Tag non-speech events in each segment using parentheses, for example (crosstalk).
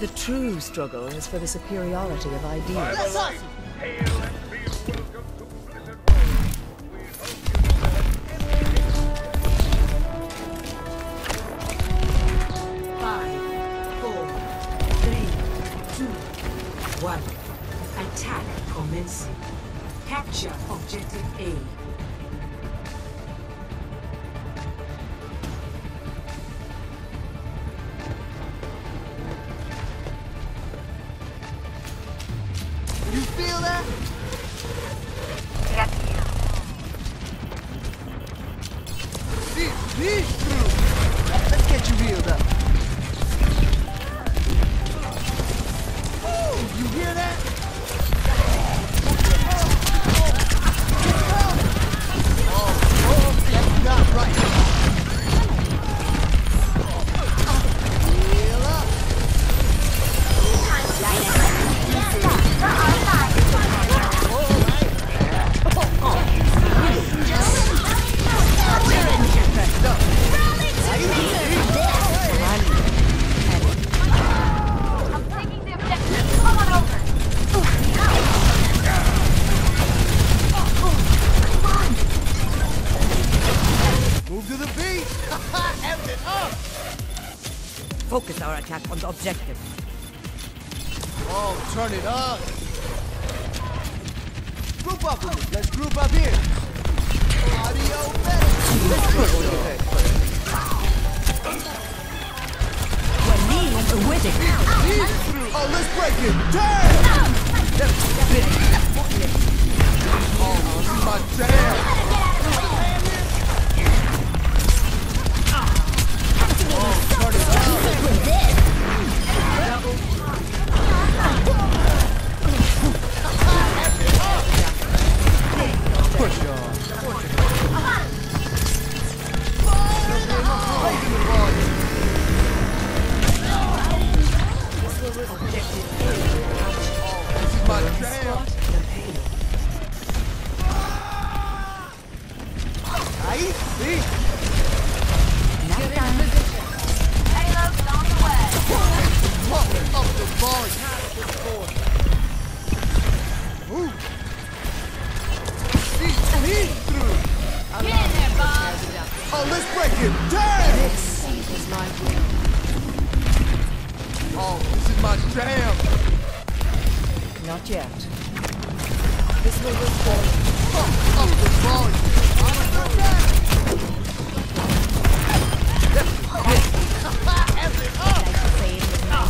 The true struggle is for the superiority of ideas. That's us! You up. You hear that? Objective. Oh, turn it up. Group up. Let's group up here. Audio it. Oh, let's break it. Turn. Oh, this is my jam. Not yet. Pump up the volume. I'm under attack. Amp it up.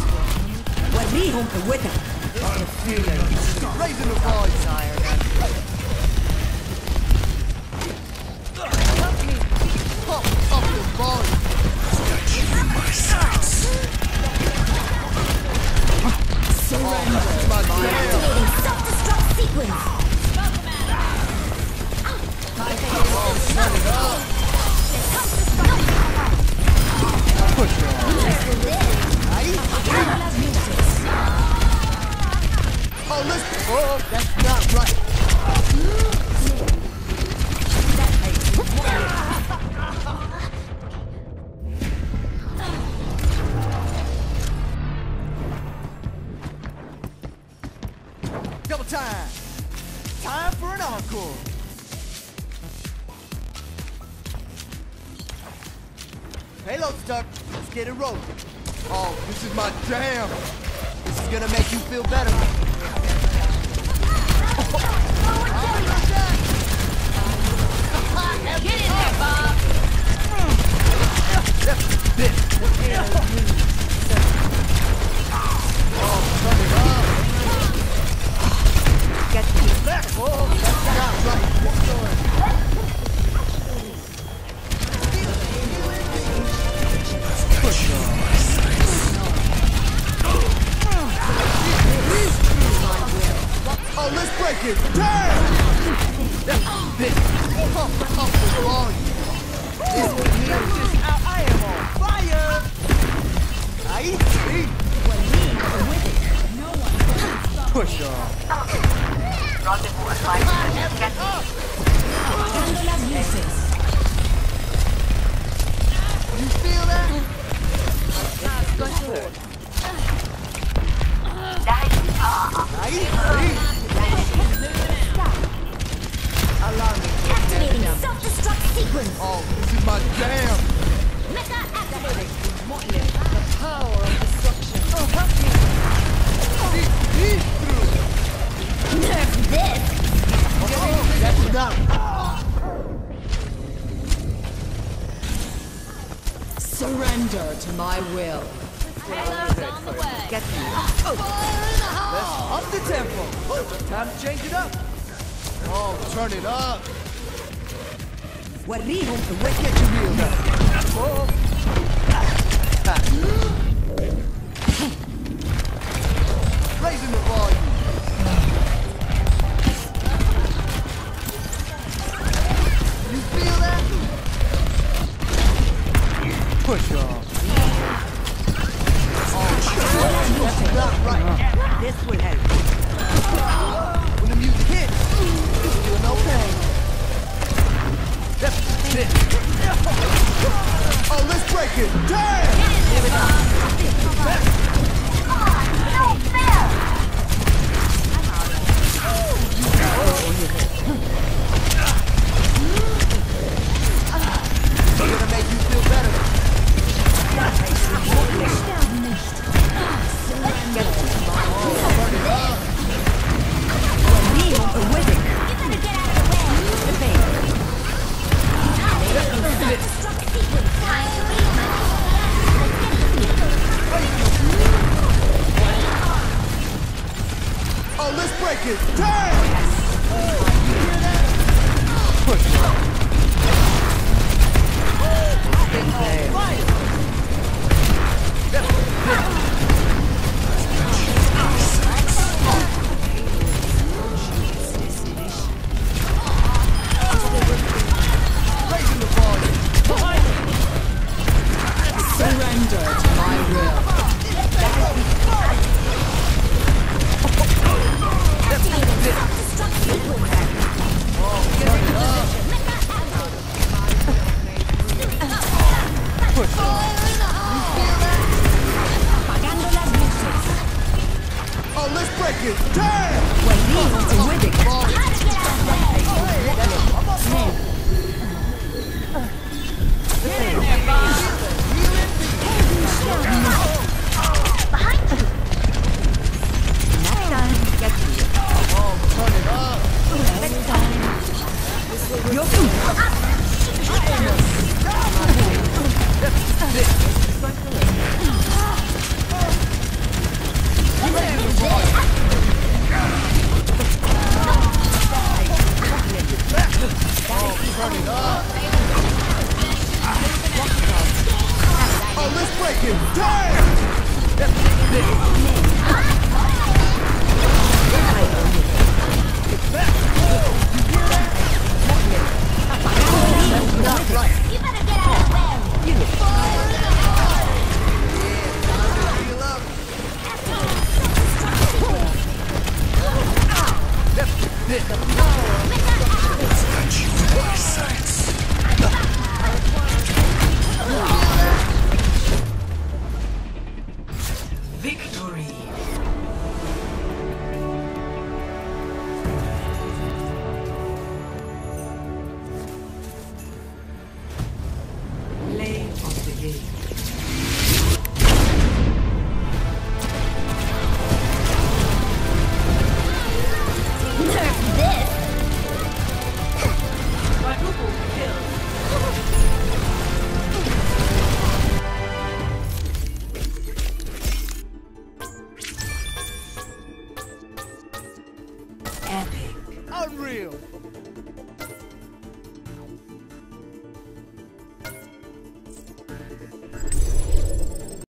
Walihum with it. Raising the volume. Time. Time for an encore. Payload stuck. Let's get it rolling. Oh, this is my jam. This is gonna make you feel better. Get in there, Bob. (laughs) Get oh, Time to change it up. Oh, turn it up. وريهم وين Raising the volume. it. Oh, let's break it. Damn! Here we go. Take it! Turn! Push! Pick up.